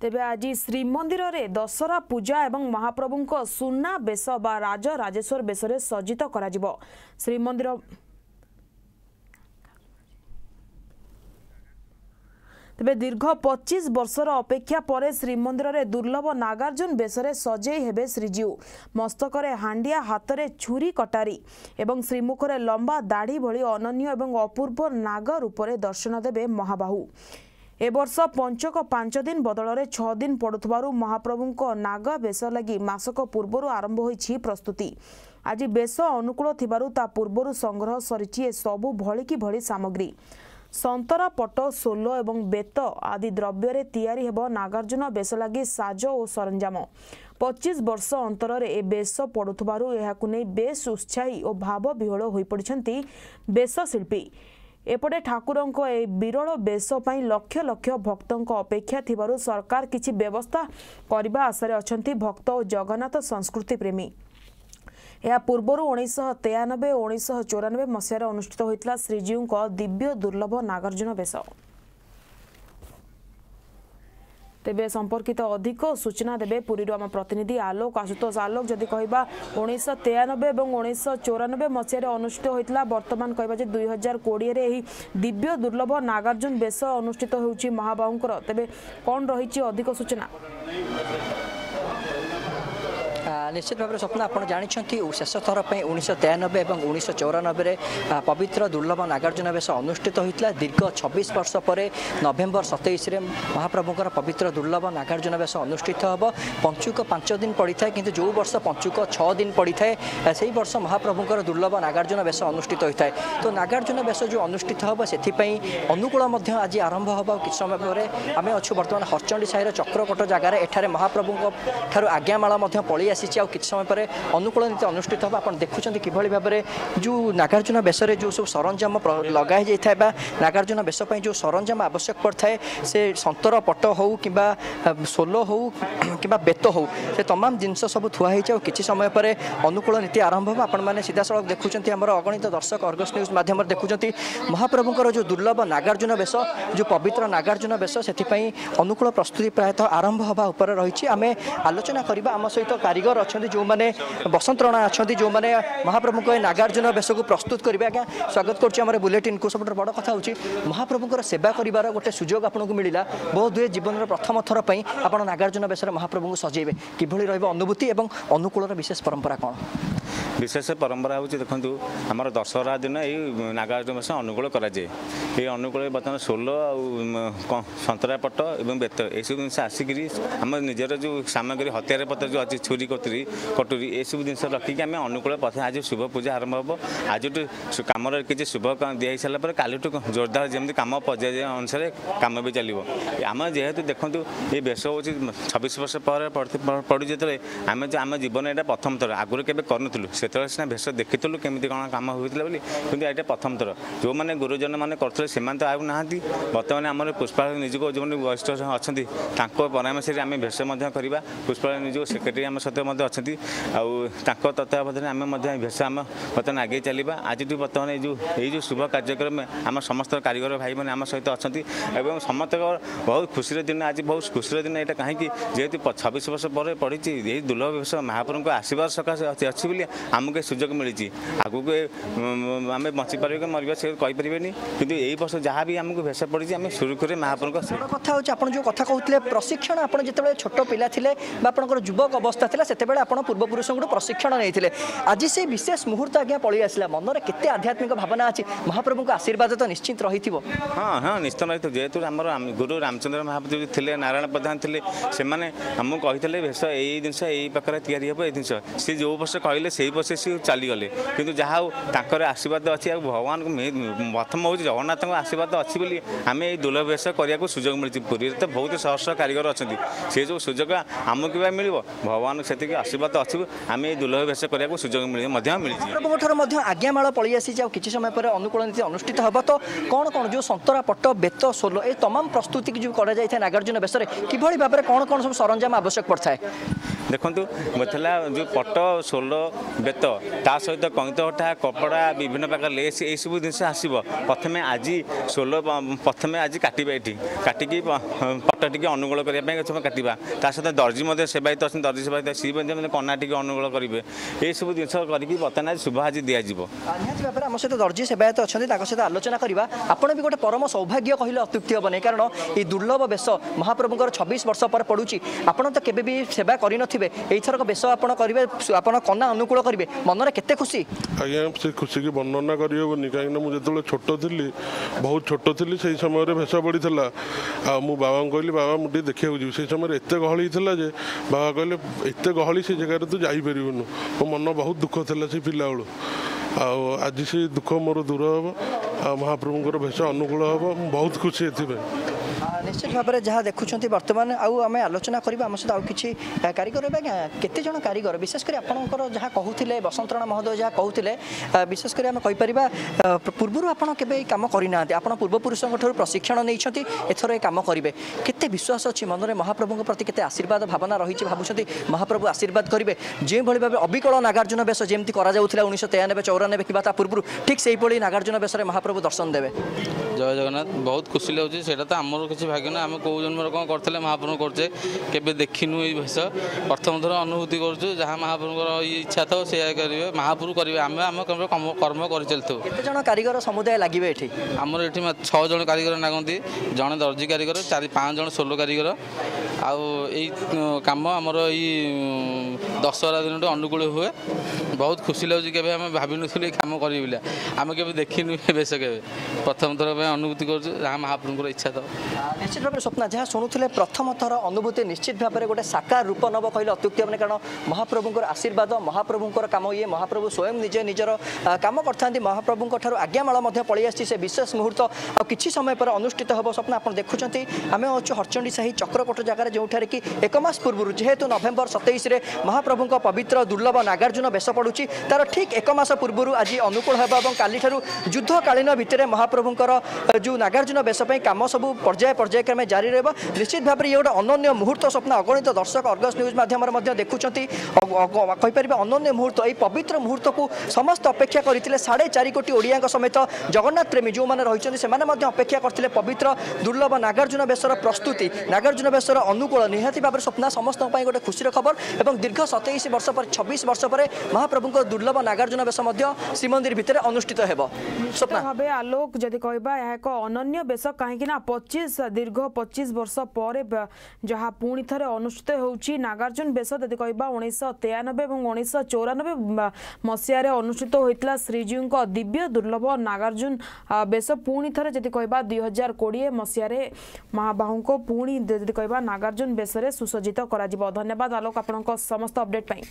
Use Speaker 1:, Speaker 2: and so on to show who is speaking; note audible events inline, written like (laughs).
Speaker 1: ତେବେ ଆଜି ଶ୍ରୀମନ୍ଦିରରେ ଦଶହରା ପୂଜା ଏବଂ ମହାପ୍ରଭୁଙ୍କ ସୁନା ବେଶ ବା ରାଜ ରାଜେଶ୍ୱର ବେଶରେ ସଜ୍ଜିତ କରାଯିବ। ଶ୍ରୀମନ୍ଦିର ତେବେ ଦୀର୍ଘ ପଚିଶ ବର୍ଷର ଅପେକ୍ଷା ପରେ ଶ୍ରୀମନ୍ଦିରରେ ଦୁର୍ଲଭ ନାଗାର୍ଜୁନ ବେଶରେ ସଜେଇ ହେବେ ଶ୍ରୀଜୀଉ। ମସ୍ତକରେ ହାଣ୍ଡିଆ ହାତରେ ଛୁରୀ କଟାରୀ ଏବଂ ଶ୍ରୀମୁଖରେ ଲମ୍ବା ଦାଢ଼ି ଭଳି ଅନନ୍ୟ ଏବଂ ଅପୂର୍ବ ନାଗ ରୂପରେ ଦର୍ଶନ ଦେବେ ମହାବାହୁ। ଏ ବର୍ଷ ପଞ୍ଚକ ପାଞ୍ଚ ଦିନ ବଦଳରେ ଛଅ ଦିନ ପଡ଼ୁଥିବାରୁ ମହାପ୍ରଭୁଙ୍କ ନାଗ ବେଶ ଲାଗି ମାସକ ପୂର୍ବରୁ ଆରମ୍ଭ ହୋଇଛି ପ୍ରସ୍ତୁତି। ଆଜି ବେଶ ଅନୁକୂଳ ଥିବାରୁ ତା ପୂର୍ବରୁ ସଂଗ୍ରହ ସରିଛି ଏ ସବୁ ଭଳିକି ଭଳି ସାମଗ୍ରୀ। ସନ୍ତରା ପଟ ସୋଲ ଏବଂ ବେତ ଆଦି ଦ୍ରବ୍ୟରେ ତିଆରି ହେବ ନାଗାର୍ଜୁନ ବେଶ ଲାଗି ସାଜ ଓ ସରଞ୍ଜାମ। ପଚିଶ ବର୍ଷ ଅନ୍ତରରେ ଏ ବେଶ ପଡ଼ୁଥିବାରୁ ଏହାକୁ ନେଇ ବେଶ ଉତ୍ସାହୀ ଓ ଭାବ ବିହୋଳ ହୋଇପଡ଼ିଛନ୍ତି ବେଶ ଶିଳ୍ପୀ। ଏପଟେ ଠାକୁରଙ୍କ ଏହି ବିରଳ ବେଶ ପାଇଁ ଲକ୍ଷ ଲକ୍ଷ ଭକ୍ତଙ୍କ ଅପେକ୍ଷା ଥିବାରୁ ସରକାର କିଛି ବ୍ୟବସ୍ଥା କରିବା ଆଶାରେ ଅଛନ୍ତି ଭକ୍ତ ଓ ଜଗନ୍ନାଥ ସଂସ୍କୃତି ପ୍ରେମୀ। ଏହା ପୂର୍ବରୁ ଉଣେଇଶହ ତେୟାନବେ ଉଣେଇଶହ ଚଉରାନବେ ମସିହାରେ ଅନୁଷ୍ଠିତ ହୋଇଥିଲା ଶ୍ରୀଜୀଉଙ୍କ ଦିବ୍ୟ ଦୁର୍ଲଭ ନାଗାର୍ଜୁନ ବେଶ। ତେବେ ସମ୍ପର୍କିତ ଅଧିକ ସୂଚନା ଦେବେ ପୁରୀରୁ ଆମ ପ୍ରତିନିଧି ଆଲୋକ ଆଶୁତୋଷ ଆଲୋକ। ଯଦି କହିବା ଉଣେଇଶହ ତେୟାନବେ ଏବଂ ଉଣେଇଶହ ଚଉରାନବେ ମସିହାରେ ଅନୁଷ୍ଠିତ ହୋଇଥିଲା ବର୍ତ୍ତମାନ କହିବା ଯେ ଦୁଇ ହଜାର କୋଡ଼ିଏରେ ଏହି ଦିବ୍ୟ ଦୁର୍ଲଭ ନାଗାର୍ଜୁନ ବେଶ ଅନୁଷ୍ଠିତ ହେଉଛି ମହାବାହୁଙ୍କର। ତେବେ କ'ଣ ରହିଛି ଅଧିକ ସୂଚନା?
Speaker 2: ନିଶ୍ଚିତ ଭାବରେ ସ୍ୱପ୍ନ ଆପଣ ଜାଣିଛନ୍ତି ଶେଷ ଥର ପାଇଁ ଉଣେଇଶହ ତେୟାନବେ ଏବଂ ଉଣେଇଶହ ଚଉରାନବେରେ ପବିତ୍ର ଦୁର୍ଲଭ ନାଗାର୍ଜୁନ ବେଶ ଅନୁଷ୍ଠିତ ହୋଇଥିଲା। ଦୀର୍ଘ ଛବିଶ ବର୍ଷ ପରେ ନଭେମ୍ବର ସତେଇଶରେ ମହାପ୍ରଭୁଙ୍କର ପବିତ୍ର ଦୁର୍ଲଭ ନାଗାର୍ଜୁନ ବେଶ ଅନୁଷ୍ଠିତ ହେବ। ପଞ୍ଚୁକ ପାଞ୍ଚ ଦିନ ପଡ଼ିଥାଏ କିନ୍ତୁ ଯେଉଁ ବର୍ଷ ପଞ୍ଚୁକ ଛଅ ଦିନ ପଡ଼ିଥାଏ ସେହି ବର୍ଷ ମହାପ୍ରଭୁଙ୍କର ଦୁର୍ଲଭ ନାଗାର୍ଜୁନ ବେଶ ଅନୁଷ୍ଠିତ ହୋଇଥାଏ। ତ ନାଗାର୍ଜୁନ ବେଶ ଯେଉଁ ଅନୁଷ୍ଠିତ ହେବ ସେଥିପାଇଁ ଅନୁକୂଳ ମଧ୍ୟ ଆଜି ଆରମ୍ଭ ହେବ। କିଛି ସମୟ ପରେ ଆମେ ଅଛୁ ବର୍ତ୍ତମାନ ହରଚଣ୍ଡୀ ସାହିର ଚକ୍ରକୋଟ ଜାଗାରେ। ଏଠାରେ ମହାପ୍ରଭୁଙ୍କ ଠାରୁ ଆଜ୍ଞାମାଳ ମଧ୍ୟ ପଳେଇ ଆସିଛି। ଆଉ କିଛି ସମୟ ପରେ ଅନୁକୂଳ ନୀତି ଅନୁଷ୍ଠିତ ହେବ। ଆପଣ ଦେଖୁଛନ୍ତି କିଭଳି ଭାବରେ ଯେଉଁ ନାଗାର୍ଜୁନ ବେଶରେ ଯେଉଁ ସବୁ ସରଞ୍ଜାମ ଲଗା ହେଇଯାଇଥାଏ ବା ନାଗାର୍ଜୁନ ବେଶ ପାଇଁ ଯେଉଁ ସରଞ୍ଜାମ ଆବଶ୍ୟକ ପଡ଼ିଥାଏ ସେ ସନ୍ତର ପଟ ହେଉ କିମ୍ବା ସୋଲ ହେଉ (clears throat) କିମ୍ବା ବେତ ହେଉ ସେ ତମାମ ଜିନିଷ ସବୁ ଥୁଆ ହେଇଛି ଆଉ କିଛି ସମୟ ପରେ ଅନୁକୂଳ ନୀତି ଆରମ୍ଭ ହେବ। ଆପଣମାନେ ସିଧାସଳଖ ଦେଖୁଛନ୍ତି ଆମର ଅଗଣିତ ଦର୍ଶକ ଅର୍ଗସ୍ ନ୍ୟୁଜ୍ ମାଧ୍ୟମରେ ଦେଖୁଛନ୍ତି ମହାପ୍ରଭୁଙ୍କର ଯେଉଁ ଦୁର୍ଲଭ ନାଗାର୍ଜୁନ ବେଶ ଯେଉଁ ପବିତ୍ର ନାଗାର୍ଜୁନ ବେଶ ସେଥିପାଇଁ ଅନୁକୂଳ ପ୍ରସ୍ତୁତି ପ୍ରାୟତଃ ଆରମ୍ଭ ହେବା ଉପରେ ରହିଛି। ଆମେ ଆଲୋଚନା କରିବା। ଆମ ସହିତ କାରିଗର অনেক যে বসন্ত রাণা অনেক যে মানে মহাপ্রভুক নাগার্জুন বেশকু প্রস্তুত করবে। আজ্ঞা, স্বাগত করছি আমার বুলেটিন। কু সবুঠ বড় কথা হচ্ছে মহাপ্রভুঙ্কর সেবা করবার গোটে সুযোগ আপনার মিলা বোধহুয়ে জীবনের প্রথম থর আপনার নাগার্জুন বেশে মহাপ্রভুঙ্কু সজাইবে কীভাবে রহব অনুভূতি এবং অনুকূলর বিশেষ পরম্পরা কম
Speaker 3: ବିଶେଷ ପରମ୍ପରା ହେଉଛି ଦେଖନ୍ତୁ ଆମର ଦଶହରା ଦିନ ଏଇ ନାଗାର୍ଜୁନ ବେଶ ଅନୁକୂଳ କରାଯାଏ। ଏଇ ଅନୁକୂଳରେ ବର୍ତ୍ତମାନ ସୋଲ ଆଉ ସନ୍ତରା ପଟ ଏବଂ ବେତ ଏସବୁ ଜିନିଷ ଆସିକିରି ଆମ ନିଜର ଯେଉଁ ସାମଗ୍ରୀ ହତିଆର ପତ୍ର ଯେଉଁ ଅଛି ଛୁରୀ କତୁରୀ କଟୁରୀ ଏସବୁ ଜିନିଷ ରଖିକି ଆମେ ଅନୁକୂଳ ପଥେ ଆଜି ଶୁଭ ପୂଜା ଆରମ୍ଭ ହେବ। ଆଜିଠୁ କାମର କିଛି ଶୁଭ ଦିଆ ହେଇସାରିଲା ପରେ କାଲିଠୁ ଜୋରଦାର ଯେମିତି କାମ ପର୍ଯ୍ୟାୟ ଅନୁସାରେ କାମ ବି ଚାଲିବ। ଆମ ଯେହେତୁ ଦେଖନ୍ତୁ ଏ ବେଶ ହେଉଛି ଛବିଶ ବର୍ଷ ପରେ ପଡ଼ୁଛି ଯେତେବେଳେ ଆମେ ଆମ ଜୀବନ ଏଇଟା ପ୍ରଥମ ଥର ଆଗରୁ କେବେ କରୁନଥିଲୁ। ସେତେବେଳେ ସିନା ବେଶ ଦେଖିଥିଲୁ କେମିତି କ'ଣ କାମ ହୋଇଥିଲା ବୋଲି କିନ୍ତୁ ଏଇଟା ପ୍ରଥମ ଥର। ଯେଉଁମାନେ ଗୁରୁଜନ ମାନେ କରୁଥିଲେ ସେମାନେ ତ ଆଉ ନାହାନ୍ତି। ବର୍ତ୍ତମାନ ଆମର ପୁଷ୍ପାଳ ନିଜକୁ ଯେଉଁମାନେ ବରିଷ୍ଠ ଅଛନ୍ତି ତାଙ୍କ ପରାମର୍ଶରେ ଆମେ ବେଶ ମଧ୍ୟ କରିବା। ପୁଷ୍ପାଳ ନିଜକୁ ସେକ୍ରେଟାରୀ ଆମ ସହିତ ମଧ୍ୟ ଅଛନ୍ତି। ଆଉ ତାଙ୍କ ତତ୍ତ୍ୱାବଧାନରେ ଆମେ ମଧ୍ୟ ଭେଷ ଆମ ବର୍ତ୍ତମାନ ଆଗେଇ ଚାଲିବା। ଆଜିଠୁ ବର୍ତ୍ତମାନ ଏଇ ଯେଉଁ ଏଇ ଯେଉଁ ଶୁଭ କାର୍ଯ୍ୟକ୍ରମ ଆମ ସମସ୍ତ କାରିଗର ଭାଇମାନେ ଆମ ସହିତ ଅଛନ୍ତି। ଏବଂ ସମସ୍ତଙ୍କ ବହୁତ ଖୁସିର ଦିନ ଆଜି ବହୁତ ଖୁସିର ଦିନ ଏଇଟା କାହିଁକି? ଯେହେତୁ ଛବିଶ ବର୍ଷ ପରେ ପଡ଼ିଛି ଏଇ ଦୁର୍ଲଭ ବେଶ ମହାପ୍ରଭୁଙ୍କ ଆଶୀର୍ବାଦ ସକାଶେ ଅଛି ବୋଲି ଆମକୁ ଏ ସୁଯୋଗ ମିଳିଛି। ଆଗକୁ ଆମେ ବଞ୍ଚିପାରିବେ କି ମରିବା ସେ କହିପାରିବେନି। କିନ୍ତୁ ଏଇ ବର୍ଷ ଯାହା ବି ଆମକୁ ଭେଷ ପଡ଼ିଛି ଆମେ ସୁରୁଖୁରୁରେ ମହାପ୍ରଭୁଙ୍କ
Speaker 2: କଥା ହେଉଛି ଆପଣ ଯେଉଁ କଥା କହୁଥିଲେ ପ୍ରଶିକ୍ଷଣ ଆପଣ ଯେତେବେଳେ ଛୋଟ ପିଲା ଥିଲେ ବା ଆପଣଙ୍କର ଯୁବକ ଅବସ୍ଥା ଥିଲା ସେତେବେଳେ ଆପଣ ପୂର୍ବପୁରୁଷଙ୍କଠୁ ପ୍ରଶିକ୍ଷଣ ନେଇଥିଲେ। ଆଜି ସେଇ ବିଶେଷ ମୁହୂର୍ତ୍ତ ଆଜ୍ଞା ପଳେଇ ଆସିଲା। ମନରେ କେତେ ଆଧ୍ୟାତ୍ମିକ ଭାବନା ଅଛି? ମହାପ୍ରଭୁଙ୍କ ଆଶୀର୍ବାଦ ତ ନିଶ୍ଚିତ ରହିଥିବ।
Speaker 3: ହଁ ହଁ ନିଶ୍ଚିତ ରହିଥିବ। ଯେହେତୁ ଆମର ଗୁରୁ ରାମଚନ୍ଦ୍ର ମହାପ୍ରଭୁ ଥିଲେ ନାରାୟଣ ପ୍ରଧାନ ଥିଲେ ସେମାନେ ଆମକୁ କହିଥିଲେ ଭେଷ ଏଇ ଜିନିଷ ଏଇ ପ୍ରକାର ତିଆରି ହେବ ଏଇ ଜିନିଷ। ସେ ଯେଉଁ ବର୍ଷ କହିଲେ ସେଇ ବର୍ଷ ସେ ଚାଲିଗଲେ। କିନ୍ତୁ ଯାହା ହଉ ତାଙ୍କର ଆଶୀର୍ବାଦ ଅଛି ଆଉ ଭଗବାନଙ୍କୁ ପ୍ରଥମ ହେଉଛି ଜଗନ୍ନାଥଙ୍କ ଆଶୀର୍ବାଦ ଅଛି ବୋଲି ଆମେ ଏଇ ଦୁର୍ଲଭ ବେଶ କରିବାକୁ ସୁଯୋଗ ମିଳିଛି। ପୁରୀରେ ତ ବହୁତ ଶହ ଶହ କାରିଗର ଅଛନ୍ତି। ସେ ଯେଉଁ ସୁଯୋଗ ଆମକୁ ବି ମିଳିବ ଭଗବାନ ସେତିକି ଆଶୀର୍ବାଦ ଅଛି ଆମେ ଏଇ ଦୁର୍ଲଭ ବେଶ କରିବାକୁ ସୁଯୋଗ ମିଳି ମଧ୍ୟ ମିଳିଛି।
Speaker 2: ଠାରୁ ମଧ୍ୟ ଆଜ୍ଞାମାଳ ପଳେଇ ଆସିଛି। ଆଉ କିଛି ସମୟ ପରେ ଅନୁକୂଳ ନୀତି ଅନୁଷ୍ଠିତ ହେବ। ତ କ'ଣ କ'ଣ ଯେଉଁ ସନ୍ତରା ପଟ ବେତ ସୋଲ ଏ ତମାମ ପ୍ରସ୍ତୁତି ଯେଉଁ କରାଯାଇଥାଏ ନାଗାର୍ଜୁନ ବେଶରେ କିଭଳି ଭାବରେ କ'ଣ କ'ଣ ସବୁ ସରଞ୍ଜାମ ଆବଶ୍ୟକ ପଡ଼ିଥାଏ?
Speaker 3: ଦେଖନ୍ତୁ ଥିଲା ଯେଉଁ ପଟ ସୋଲ ବେତ ତା ସହିତ କଇଁତ ଅଠା କପଡ଼ା ବିଭିନ୍ନ ପ୍ରକାର ଲେସ୍ ଏଇସବୁ ଜିନିଷ ଆସିବ। ପ୍ରଥମେ ଆଜି ସୋଲ ପ୍ରଥମେ ଆଜି କାଟିବେ ଏଠି। କାଟିକି ପଟ ଟିକେ ଅନୁକୂଳ କରିବା ପାଇଁ କିଛି ସମୟ କାଟିବା ତା ସହିତ ଦର୍ଜି ମଧ୍ୟ ସେବାୟିତ ଅଛନ୍ତି ଦର୍ଜି ସେବାୟିତ ସିଏ ମଧ୍ୟ ମାନେ କନା ଟିକେ ଅନୁକୂଳ କରିବେ। ଏଇସବୁ ଜିନିଷ କରିକି ବର୍ତ୍ତମାନ ଆଜି ଶୁଭ ଆଜି ଦିଆଯିବ।
Speaker 2: ଆ, ନିହାତି ଭାବରେ ଆମ ସହିତ ଦର୍ଜି ସେବାୟତ ଅଛନ୍ତି ତାଙ୍କ ସହିତ ଆଲୋଚନା କରିବା। ଆପଣ ବି ଗୋଟେ ପରମ ସୌଭାଗ୍ୟ କହିଲେ ଅତ୍ୟୁକ୍ତି ହେବ ନାହିଁ କାରଣ এই ଦୁର୍ଲଭ ବେଶ ମହାପ୍ରଭୁଙ୍କର ଛବିଶ ବର୍ଷ ପରେ ପଡ଼ୁଛି। ଆପଣ ତ କେବେ ବି ସେବା କରିନଥିବେ ଏଇଥରକ ବେଶ ଆପଣ କରିବେ ଆପଣ କନା ଅନୁକୂଳ କରିବେ। ମନରେ କେତେ ଖୁସି?
Speaker 4: ଆଜ୍ଞା ସେ ଖୁସିକି ବର୍ଣ୍ଣନା କରିହେବନି କାହିଁକିନା ମୁଁ ଯେତେବେଳେ ଛୋଟ ଥିଲି ବହୁତ ଛୋଟ ଥିଲି ସେଇ ସମୟରେ ଭେଷ ପଡ଼ିଥିଲା। ଆଉ ମୁଁ ବାବାଙ୍କୁ କହିଲି ବାବା ମୁଁ ଟିକେ ଦେଖିବାକୁ ଯିବି। ସେଇ ସମୟରେ ଏତେ ଗହଳି ଥିଲା ଯେ ବାବା କହିଲେ ଏତେ ଗହଳି ସେ ଜାଗାରେ ତୁ ଯାଇପାରିବୁନୁ। ମୋ ମନ ବହୁତ ଦୁଃଖ ଥିଲା ସେ ପିଲାବେଳୁ। ଆଉ ଆଜି ସେ ଦୁଃଖ ମୋର ଦୂର ହେବ। ଆଉ ମହାପ୍ରଭୁଙ୍କର ଭେଷ ଅନୁକୂଳ ହେବ। ମୁଁ ବହୁତ ଖୁସି ଏଥିପାଇଁ।
Speaker 2: ଆ, ନିଶ୍ଚିତ ଭାବରେ ଯାହା ଦେଖୁଛନ୍ତି ବର୍ତ୍ତମାନ ଆଉ ଆମେ ଆଲୋଚନା କରିବା ଆମ ସହିତ ଆଉ କିଛି ଆ, କାରିଗର ଏବେ ଆଜ୍ଞା? କେତେ ଜଣ କାରିଗର? ବିଶେଷ କରି ଆପଣଙ୍କର ଯାହା କହୁଥିଲେ ବସନ୍ତ ରାଣା ମହୋଦୟ ଯାହା କହୁଥିଲେ ଆ, ବିଶେଷ କରି ଆମେ କହିପାରିବା ଆ, ପୂର୍ବରୁ ଆପଣ କେବେ ଏଇ କାମ କରିନାହାନ୍ତି। ଆପଣ ପୂର୍ବପୁରୁଷଙ୍କ ଠାରୁ ପ୍ରଶିକ୍ଷଣ ନେଇଛନ୍ତି ଏଥର ଏ କାମ କରିବେ। କେତେ ବିଶ୍ୱାସ ଅଛି ମନରେ ମହାପ୍ରଭୁଙ୍କ ପ୍ରତି? କେତେ ଆଶୀର୍ବାଦ ଭାବନା ରହିଛି ଭାବୁଛନ୍ତି ମହାପ୍ରଭୁ ଆଶୀର୍ବାଦ କରିବେ? ଯେଉଁଭଳି ଭାବେ ଅବିକଳ ନାଗାର୍ଜୁନ ବେଶ ଯେମିତି କରାଯାଉଥିଲା ଉଣେଇଶହ ତେୟାନବେ ଚଉରାନବେ କିମ୍ବା ତା ପୂର୍ବରୁ ଠିକ୍ ସେଇଭଳି ନାଗାର୍ଜୁନ ବେଶରେ ମହାପ୍ରଭୁ ଦର୍ଶନ ଦେବେ।
Speaker 5: ଜୟ ଜଗନ୍ନାଥ ବହୁତ ଖୁସି ଲାଗୁଛି। ସେଇଟା ତ ଆମର କିଛି ଭାଗ୍ୟ ନା ଆମେ କେଉଁ ଜନ୍ମରେ କ'ଣ କରିଥିଲେ ମହାପ୍ରଭୁ କରୁଛେ କେବେ ଦେଖିନୁ ଏଇ ଭେଷ। ପ୍ରଥମ ଥର ଅନୁଭୂତି କରୁଛୁ ଯାହା ମହାପ୍ରଭୁଙ୍କର ଇଏ ଇଚ୍ଛା ଥାଉ ସେଇଆ କରିବେ ମହାପ୍ରଭୁ କରିବେ ଆମେ ଆମ କେବଳ କର୍ମ କର୍ମ କରିଚାଲିଥାଉ
Speaker 2: କେତେ ଜଣ କାରିଗର ସମୁଦାୟ ଲାଗିବେ ଏଠି?
Speaker 5: ଆମର ଏଠି ମା- ଛଅ ଜଣ କାରିଗର ଲାଗନ୍ତି ଜଣେ ଦର୍ଜି କାରିଗର ଚାରି ପାଞ୍ଚ ଜଣ ସୋଲୋ କାରିଗର। ଆଉ ଏଇ ଉଁ, କାମ ଆମର ଏଇ ଉଁ, ଦଶହରା ଦିନଠୁ ଅନୁକୂଳ ହୁଏ। ବହୁତ ଖୁସି ଲାଗୁଛି କେବେ ଆମେ ଭାବିନଥିଲୁ ଏ କାମ କରିବୁ ବୋଲି। ଆମେ କେବେ ଦେଖିନୁ ଏ (laughs) ବେଶ କେବେ। ପ୍ରଥମ ଥର ପାଇଁ ଅନୁଭୂତି କରୁଛୁ ଯାହା ମହାପ୍ରଭୁଙ୍କର ଇଚ୍ଛା ଥାଉ
Speaker 2: ଆ, ନିଶ୍ଚିତ ଭାବରେ ସ୍ୱପ୍ନା ଯାହା ଶୁଣୁଥିଲେ ପ୍ରଥମ ଥର ଅନୁଭୂତି ନିଶ୍ଚିତ ଭାବରେ ଗୋଟେ ସାକାର ରୂପ ନେବ କହିଲେ ଅତ୍ୟୁକ୍ତି ହେବନି କାରଣ ମହାପ୍ରଭୁଙ୍କର ଆଶୀର୍ବାଦ ମହାପ୍ରଭୁଙ୍କର କାମ ଇଏ ମହାପ୍ରଭୁ ସ୍ୱୟଂ ନିଜେ ନିଜର ଆ, କାମ କରିଥାନ୍ତି ମହାପ୍ରଭୁଙ୍କ ଠାରୁ ଆଜ୍ଞାମାଳ ମଧ୍ୟ ପଳେଇ ଆସିଛି ସେ ବିଶେଷ ମୁହୂର୍ତ୍ତ। ଆଉ କିଛି ସମୟ ପରେ ଅନୁଷ୍ଠିତ ହେବ ସ୍ୱପ୍ନ ଆପଣ ଦେଖୁଛନ୍ତି ଆମେ ଅଛୁ ହରଚଣ୍ଡୀ ସାହି ଚକ୍ରକୋଟ ଜାଗାରେ ଯେଉଁଠାରେ କି ଏକ ମାସ ପୂର୍ବରୁ ଯେହେତୁ ନଭେମ୍ବର ସତେଇଶରେ ମହାପ୍ରଭୁଙ୍କ ପବିତ୍ର ଦୁର୍ଲଭ ନାଗାର୍ଜୁନ ବେଶ ପଡ଼ୁଛି ତାର ଠିକ୍ ଏକ ମାସ ପୂର୍ବରୁ ଆଜି ଅନୁକୂଳ ହେବ ଏବଂ କାଲିଠାରୁ ଯୁଦ୍ଧକାଳୀନ ଭିତରେ ମହାପ୍ରଭୁଙ୍କର ଯେଉଁ ନାଗାର୍ଜୁନ ବେଶ ପାଇଁ କାମ ସବୁ ପର୍ଯ୍ୟାୟ ପର୍ଯ୍ୟାୟକ୍ରମେ ଜାରି ରହିବ। ନିଶ୍ଚିତ ଭାବରେ ଇଏ ଗୋଟେ ଅନନ୍ୟ ମୁହୂର୍ତ୍ତ ସ୍ୱପ୍ନ। ଅଗଣିତ ଦର୍ଶକ ଅର୍ଗସ୍ ନ୍ୟୁଜ୍ ମାଧ୍ୟମରେ ମଧ୍ୟ ଦେଖୁଛନ୍ତି। କହିପାରିବେ ଅନନ୍ୟ ମୁହୂର୍ତ୍ତ। ଏହି ପବିତ୍ର ମୁହୂର୍ତ୍ତକୁ ସମସ୍ତେ ଅପେକ୍ଷା କରିଥିଲେ ସାଢ଼େ ଚାରି କୋଟି ଓଡ଼ିଆଙ୍କ ସମେତ ଜଗନ୍ନାଥ ପ୍ରେମୀ ଯେଉଁମାନେ ରହିଛନ୍ତି ସେମାନେ ମଧ୍ୟ ଅପେକ୍ଷା କରିଥିଲେ ପବିତ୍ର ଦୁର୍ଲଭ ନାଗାର୍ଜୁନ ବେଶର ପ୍ରସ୍ତୁତି। ନାଗାର୍ଜୁନ ବେଶର ଅନୁକୂଳ। ନିହାତି ଭାବରେ ସ୍ୱପ୍ନ ସମସ୍ତଙ୍କ ପାଇଁ ଗୋଟେ ଖୁସିର ଖବର ଏବଂ ଦୀର୍ଘ ସତେଇଶ ବର୍ଷ ପରେ ଛବିଶ ବର୍ଷ ପରେ ମହାପ୍ରଭୁଙ୍କ ଦୁର୍ଲଭ ନାଗାର୍ଜୁନ ବେଶ ମଧ୍ୟ ଶ୍ରୀମନ୍ଦିର ଭିତରେ ଅନୁଷ୍ଠିତ ହେବ। ସ୍ୱପ୍ନା।
Speaker 1: ଭାବେ ଆଲୋକ ଯଦି କହିବା ଏହା ଏକ ଅନନ୍ୟ ବେଶ କାହିଁକି ନା ପଚିଶ ଦୀର୍ଘ ପଚିଶ ବର୍ଷ ପରେ ବ- ଯାହା ପୁଣି ଥରେ ଅନୁଷ୍ଠିତ ହେଉଛି ନାଗାର୍ଜୁନ ବେଶ ଯଦି କହିବା ଉଣେଇଶହ ତେୟାନବେ ଏବଂ ଉଣେଇଶହ ଚଉରାନବେ ମ- ମସିହାରେ ଅନୁଷ୍ଠିତ ହୋଇଥିଲା ଶ୍ରୀଜୀଉଙ୍କ ଦିବ୍ୟ ଦୁର୍ଲଭ ନାଗାର୍ଜୁନ ଆ, ବେଶ ପୁଣି ଥରେ ଯଦି କହିବା ଦୁଇ ହଜାର କୋଡ଼ିଏ ମସିହାରେ ମହାବାହୁଙ୍କ ପୁଣି ଯଦି କହିବା ନାଗାର୍ଜୁନ ବେଶରେ ସୁସଜ୍ଜିତ କରାଯିବ। ଧନ୍ୟବାଦ ଆଲୋକ ଆପଣଙ୍କ ସମସ୍ତ ଅପଡେଟ୍ ପାଇଁ।